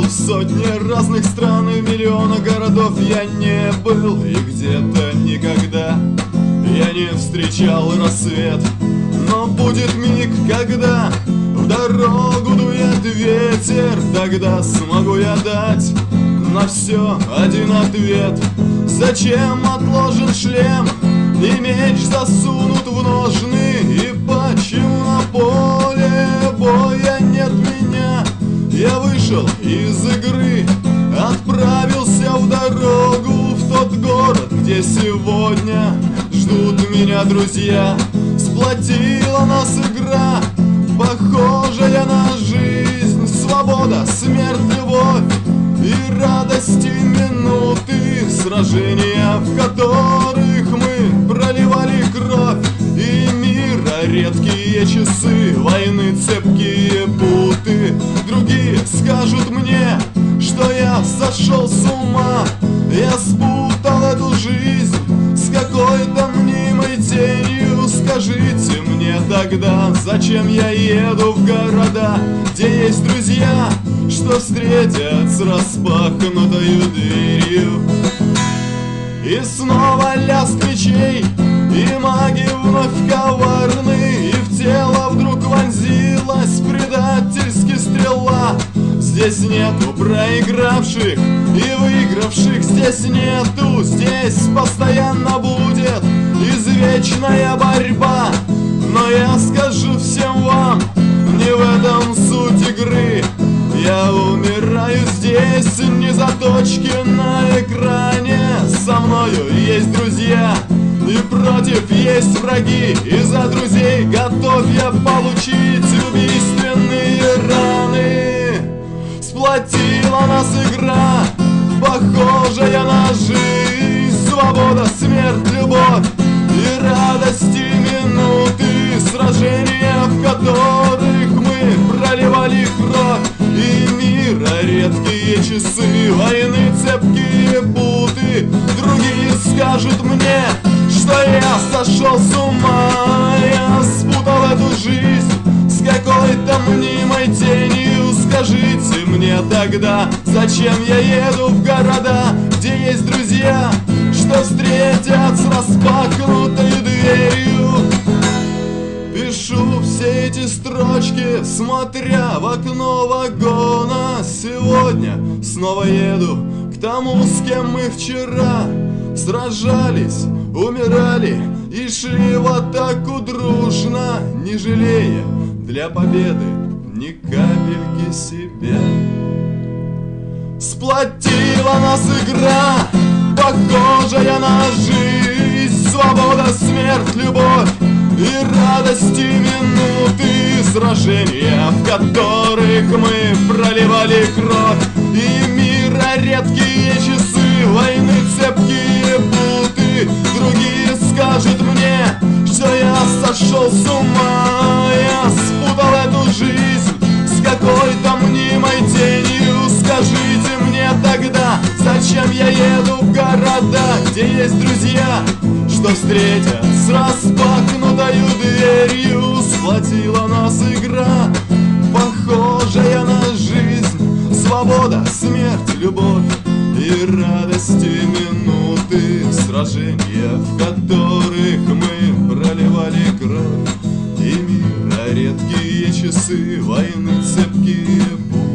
В сотни разных стран и миллиона городов я не был И где-то никогда. Я не встречал рассвет Но будет миг, когда в дорогу дует ветер. Тогда смогу я дать на все один ответ. Зачем отложен шлем и меч засунут в ножны вышел из игры, отправился в дорогу В тот город, где сегодня ждут меня друзья. Сплотила нас игра, похожая на жизнь. Свобода, смерть, любовь и радости минуты Сражения, в которых мы проливали кровь. И мира редкие часы, войны цепкие сошел с ума. Я спутал эту жизнь с какой-то мнимой тенью. Скажите мне тогда, зачем я еду в города Где есть друзья, что встретят с распахнутою дверью? И снова лязг мечей, и маги вновь коварны Здесь нету проигравших и выигравших Здесь нету, здесь постоянно будет извечная борьба. Но я скажу всем вам, не в этом суть игры. Я умираю здесь, не за точки на экране. Со мною есть друзья, и против есть враги. И за друзей готов я получить убийственные нас игра, похожая на жизнь. Свобода, смерть, любовь и радости минуты. Сражения, в которых мы проливали кровь. И мира редкие часы, войны цепкие путы Другие скажут мне, что я сошел с ума. Я спутал эту жизнь с какой-то мнимой тенью. Скажите тогда, зачем я еду в города Где есть друзья, что встретят с распахнутой дверью? Пишу все эти строчки, смотря в окно вагона. Сегодня снова еду к тому, с кем мы вчера Сражались, умирали и шли в атаку дружно Не жалея для победы ни капельки себя Сплотила нас игра, похожая на жизнь. Свобода, смерть, любовь и радости минуты Сражения, в которых мы проливали кровь. И мира редкие часы, войны цепкие путы. Другие скажут мне, что я сошел с ума Я спутал эту жизнь я еду в города Где есть друзья, что встретят с распахнутою дверью Сплотила нас игра, похожая на жизнь Свобода, смерть, любовь и радости минуты Сражения, в которых мы проливали кровь. И мира редкие часы, войны цепкие путы